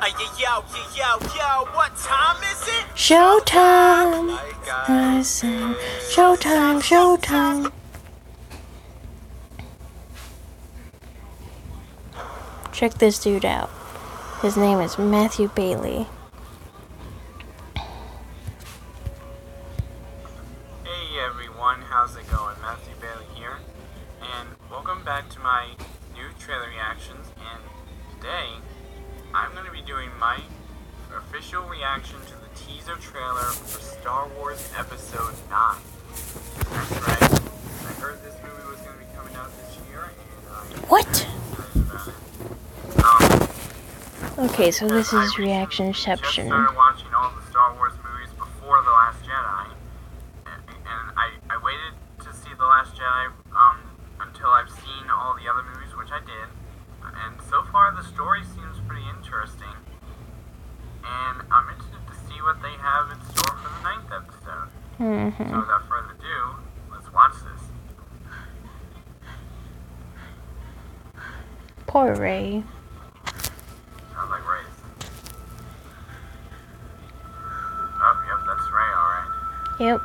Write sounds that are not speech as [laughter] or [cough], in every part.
Yo, yo, yo, yo, what time is it? Showtime! Like I sing Showtime, Showtime. Check this dude out. His name is Matthew Bailey. Hey everyone, how's it going? Matthew Bailey here, and welcome back to my new trailer reactions. And today, doing my official reaction to the teaser trailer for Star Wars Episode 9. That's right, I heard this movie was going to be coming out this year, What? very excited about it. Um, Okay, so this is Reactionception. started watching all the Star Wars movies before The Last Jedi, and, and I, I waited to see The Last Jedi um, until I've seen all the other movies, which I did. And so far, the story seems pretty interesting, and I'm interested to see what they have in store for the ninth episode. So hmm without further ado, let's watch this. Poor Rey. Sounds like Rey's. Oh, yep, that's Rey, alright. Yep.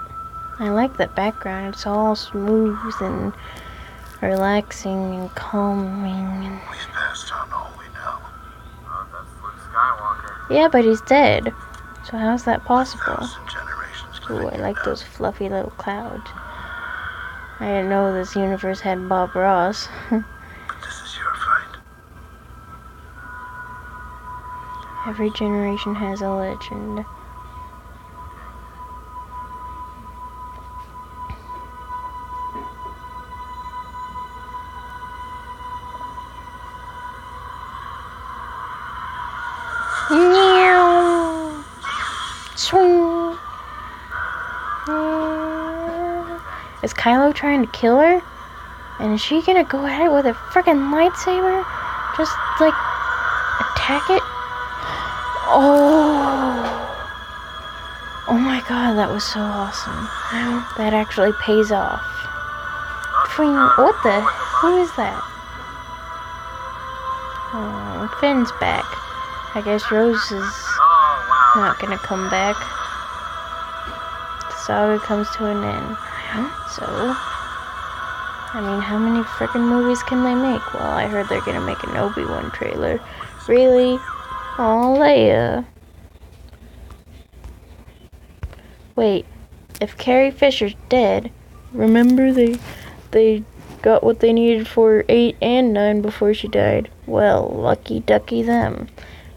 I like that background. It's all smooth and relaxing and calming. And... We've passed on all we know. Oh, that's Luke Skywalker. Yeah, but he's dead. So how's that possible? Ooh, I like those fluffy little clouds. I didn't know this universe had Bob Ross. [laughs] This is your fight. Every generation has a legend. Meow. Is Kylo trying to kill her? And is she gonna go at it with a freaking lightsaber? Just like attack it? Oh. Oh my god, that was so awesome. That actually pays off. What the? Who is that? Oh, Finn's back. I guess Rose is not gonna come back. The saga comes to an end. So, I mean, how many freaking movies can they make? Well, I heard they're gonna make an Obi Wan trailer. Really? Oh, Leia. Wait, if Carrie Fisher's dead, remember they they got what they needed for eight and nine before she died. Well, lucky ducky them.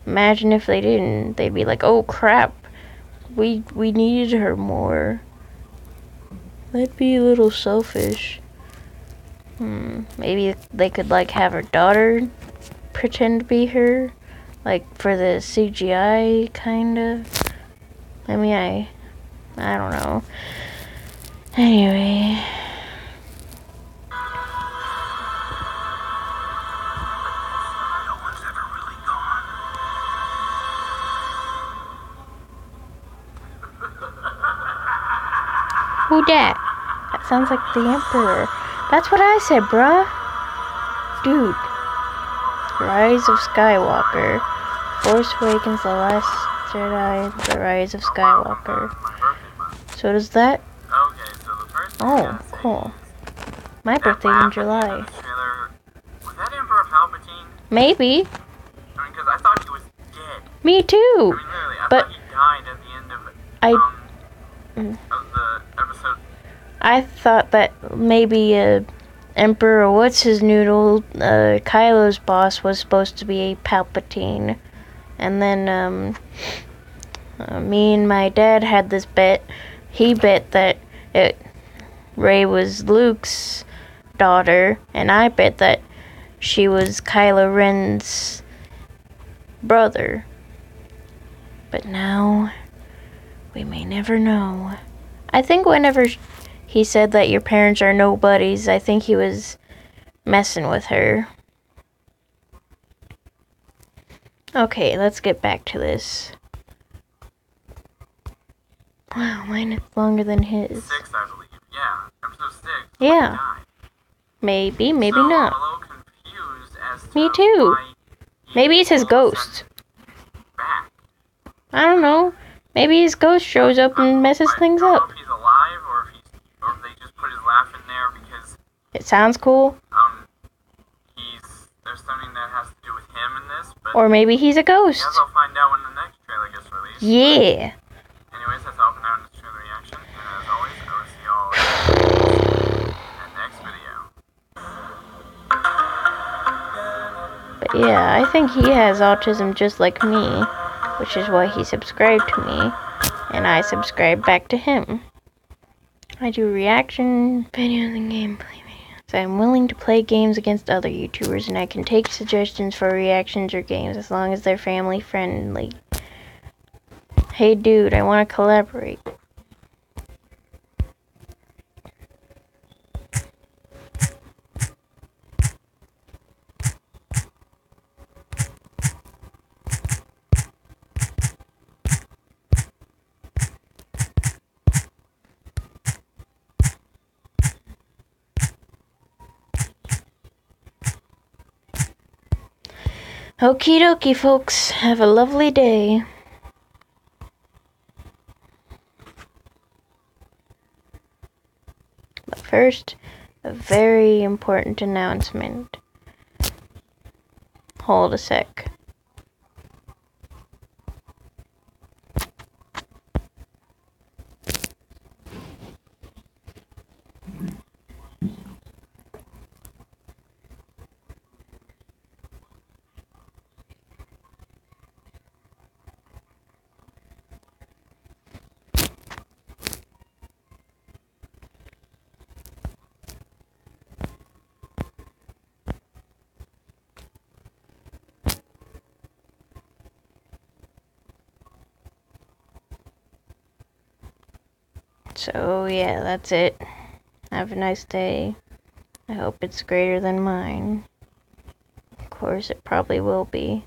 Imagine if they didn't. They'd be like, "Oh crap, we we needed her more." That'd be a little selfish. Hmm. Maybe they could like have her daughter pretend to be her, like for the CGI kind of. I mean, I I don't know. Anyway. Who dat? Sounds like the Emperor. That's what I said, bruh. Dude. Rise of Skywalker. Force Awakens, The Last Jedi, The Rise of Skywalker. Birthday. So does that? Okay, so the first thing Oh, cool. My that birthday's in laugh at the end July. the trailer, Was that Emperor Palpatine? Maybe. I mean, because I thought he was dead. Me I too. mean, literally, I But- thought he died at the end of, I- um, Mm. I thought that maybe uh, Emperor What's His Noodle, uh, Kylo's boss, was supposed to be a Palpatine. And then um, uh, me and my dad had this bet. He bet that it, Rey was Luke's daughter, and I bet that she was Kylo Ren's brother. But now, we may never know. I think whenever he said that your parents are nobodies, I think he was messing with her. Okay, let's get back to this. Wow, mine is longer than his. Six, I believe. Yeah, episode six. Oh yeah. he. Maybe, maybe so, not. I'm a confused as to Me too. Maybe it's his all of a ghost. sudden- I don't know. Maybe his ghost shows up and messes I things up. if he's alive or if he's or if they just put his laugh in there because It sounds cool. um he's there's something that has to do with him in this, but Or maybe he's a ghost. guess I'll find out when the next trailer gets released. Yeah. Anyways, that's all for now in this trailer reaction, and as always, I will see y'all in the next video. But yeah, I think he has autism just like me, which is why he subscribed to me, and I subscribe back to him. I do reaction videos and gameplay videos. I'm willing to play games against other YouTubers, and I can take suggestions for reactions or games as long as they're family friendly. Hey dude, I want to collaborate. Okie dokie, folks. Have a lovely day. But first, a very important announcement. Hold a sec. So, yeah, that's it. Have a nice day. I hope it's greater than mine. Of course, it probably will be.